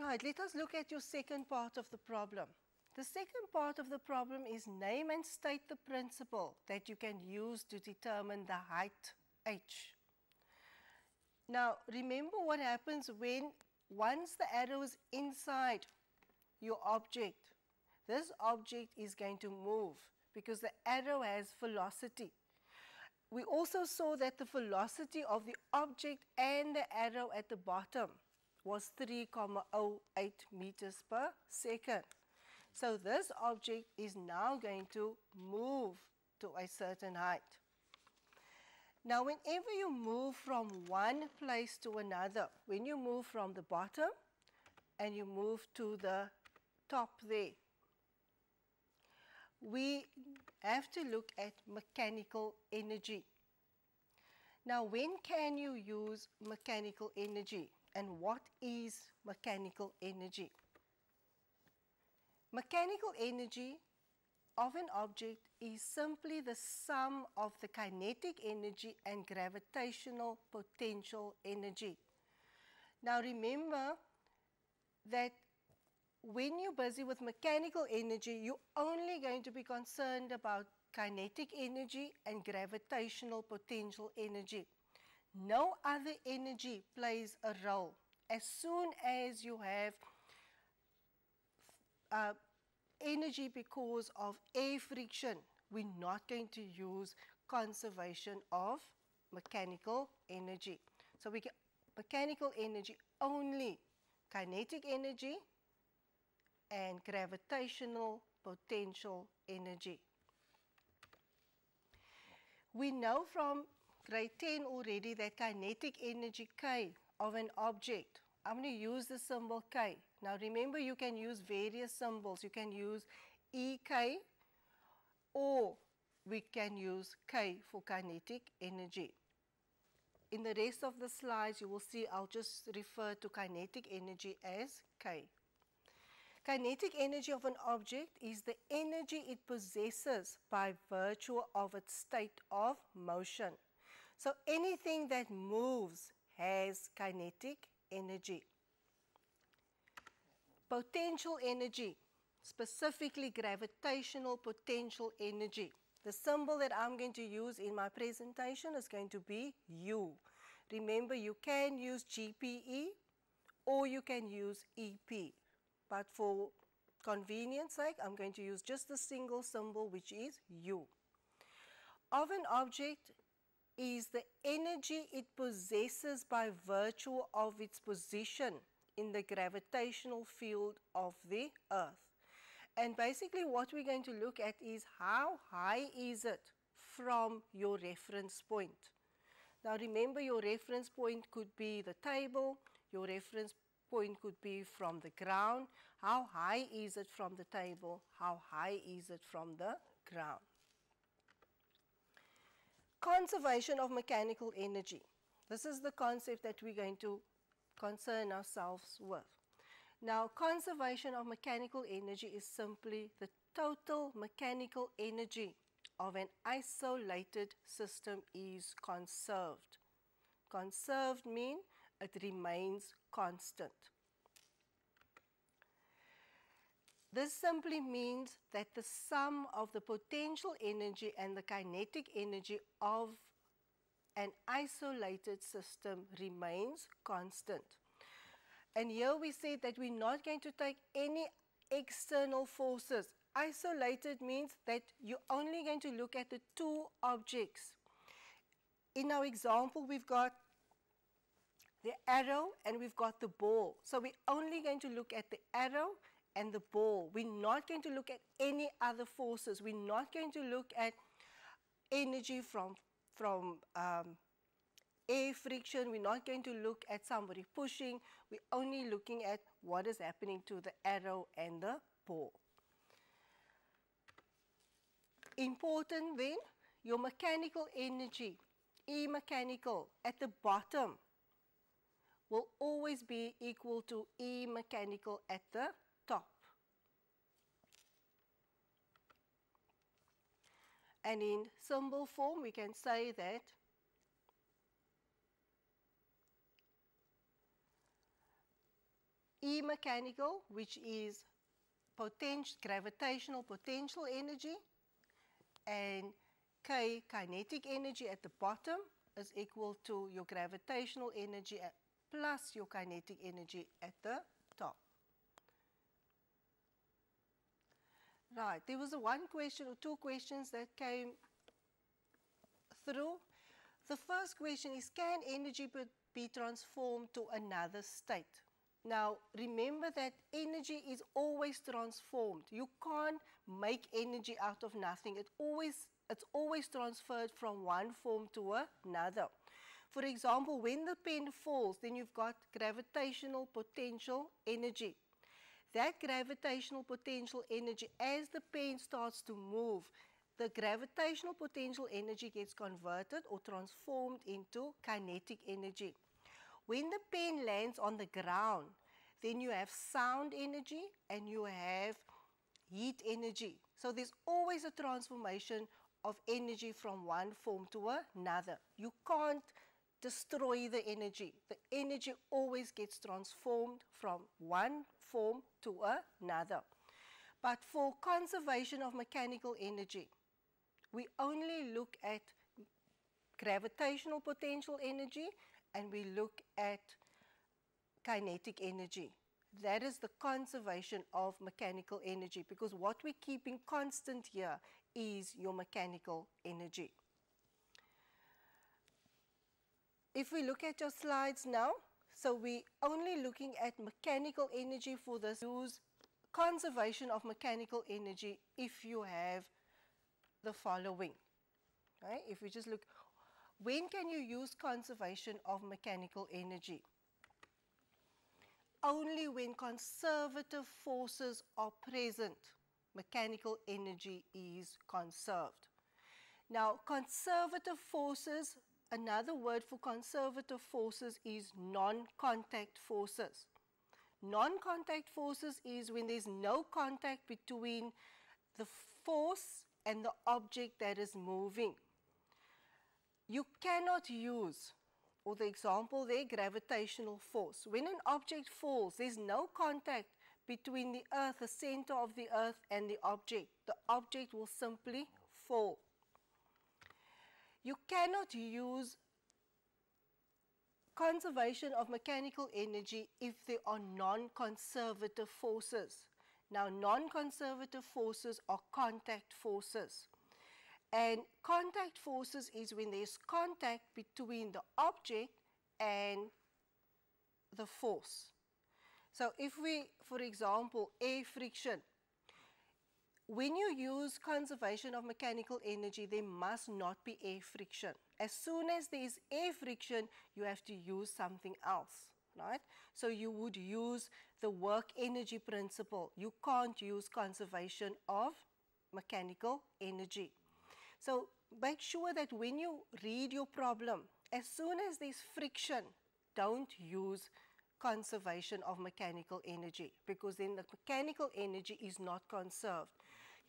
Right, let us look at your second part of the problem. The second part of the problem is name and state the principle that you can use to determine the height h. Now, remember what happens when once the arrow is inside your object, this object is going to move because the arrow has velocity. We also saw that the velocity of the object and the arrow at the bottom was 3,08 meters per second. So this object is now going to move to a certain height. Now whenever you move from one place to another, when you move from the bottom and you move to the top there, we have to look at mechanical energy. Now when can you use mechanical energy and what is mechanical energy? Mechanical energy of an object is simply the sum of the kinetic energy and gravitational potential energy. Now remember that when you're busy with mechanical energy, you're only going to be concerned about kinetic energy and gravitational potential energy. No other energy plays a role. As soon as you have uh, energy because of air friction, we're not going to use conservation of mechanical energy. So we get mechanical energy only kinetic energy and gravitational potential energy. We know from 10 already that kinetic energy K of an object, I'm going to use the symbol K. Now remember you can use various symbols. You can use EK or we can use K for kinetic energy. In the rest of the slides you will see I'll just refer to kinetic energy as K. Kinetic energy of an object is the energy it possesses by virtue of its state of motion. So anything that moves has kinetic energy. Potential energy, specifically gravitational potential energy. The symbol that I'm going to use in my presentation is going to be U. Remember, you can use GPE or you can use EP. But for convenience sake, I'm going to use just the single symbol which is U. Of an object is the energy it possesses by virtue of its position in the gravitational field of the earth. And basically what we're going to look at is how high is it from your reference point. Now remember your reference point could be the table, your reference point could be from the ground. How high is it from the table? How high is it from the ground? Conservation of mechanical energy. This is the concept that we're going to concern ourselves with. Now, conservation of mechanical energy is simply the total mechanical energy of an isolated system is conserved. Conserved mean it remains constant. This simply means that the sum of the potential energy and the kinetic energy of an isolated system remains constant. And here we said that we're not going to take any external forces. Isolated means that you're only going to look at the two objects. In our example, we've got the arrow and we've got the ball. So we're only going to look at the arrow and the ball. We're not going to look at any other forces. We're not going to look at energy from, from um, air friction. We're not going to look at somebody pushing. We're only looking at what is happening to the arrow and the ball. Important then, your mechanical energy, E mechanical, at the bottom will always be equal to E mechanical at the And in symbol form, we can say that E mechanical, which is potential, gravitational potential energy, and K kinetic energy at the bottom is equal to your gravitational energy at plus your kinetic energy at the top. Right, there was one question or two questions that came through. The first question is, can energy be transformed to another state? Now, remember that energy is always transformed. You can't make energy out of nothing. It always, it's always transferred from one form to another. For example, when the pen falls, then you've got gravitational potential energy. That gravitational potential energy, as the pen starts to move, the gravitational potential energy gets converted or transformed into kinetic energy. When the pen lands on the ground, then you have sound energy and you have heat energy. So there's always a transformation of energy from one form to another. You can't destroy the energy. The energy always gets transformed from one form to another. But for conservation of mechanical energy, we only look at gravitational potential energy and we look at kinetic energy. That is the conservation of mechanical energy because what we're keeping constant here is your mechanical energy. If we look at your slides now, so we're only looking at mechanical energy for this. Use conservation of mechanical energy if you have the following. Right? If we just look, when can you use conservation of mechanical energy? Only when conservative forces are present, mechanical energy is conserved. Now, conservative forces, another word for conservative forces is non-contact forces. Non-contact forces is when there's no contact between the force and the object that is moving. You cannot use, or the example there, gravitational force. When an object falls, there's no contact between the earth, the center of the earth and the object. The object will simply fall. You cannot use conservation of mechanical energy if there are non-conservative forces. Now, non-conservative forces are contact forces. And contact forces is when there's contact between the object and the force. So if we, for example, air friction, when you use conservation of mechanical energy, there must not be air friction. As soon as there is air friction, you have to use something else, right? So you would use the work energy principle. You can't use conservation of mechanical energy. So make sure that when you read your problem, as soon as there's friction, don't use conservation of mechanical energy because then the mechanical energy is not conserved.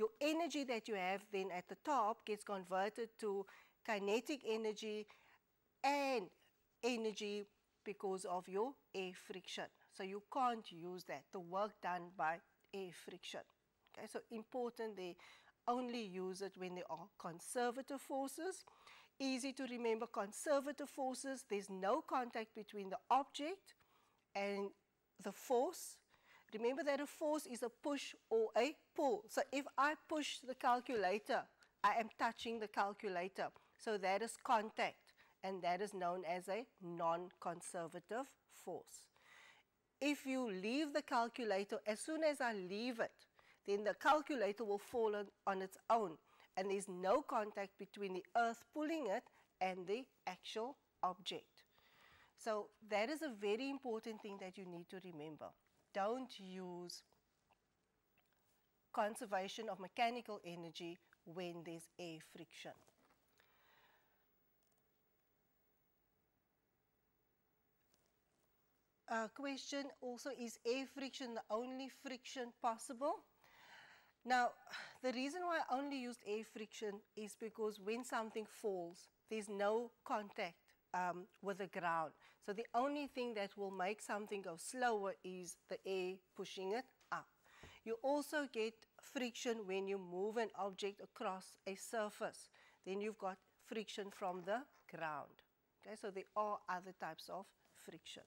Your energy that you have then at the top gets converted to kinetic energy and energy because of your air friction. So you can't use that, the work done by air friction. Okay, so important there only use it when there are conservative forces. Easy to remember conservative forces, there's no contact between the object and the force. Remember that a force is a push or a pull. So if I push the calculator, I am touching the calculator. So that is contact and that is known as a non-conservative force. If you leave the calculator, as soon as I leave it, then the calculator will fall on, on its own and there's no contact between the earth pulling it and the actual object. So that is a very important thing that you need to remember. Don't use conservation of mechanical energy when there's air friction. Question also is air friction the only friction possible? Now, the reason why I only used air friction is because when something falls, there's no contact um, with the ground. So the only thing that will make something go slower is the air pushing it up. You also get friction when you move an object across a surface. Then you've got friction from the ground. Okay, so there are other types of friction.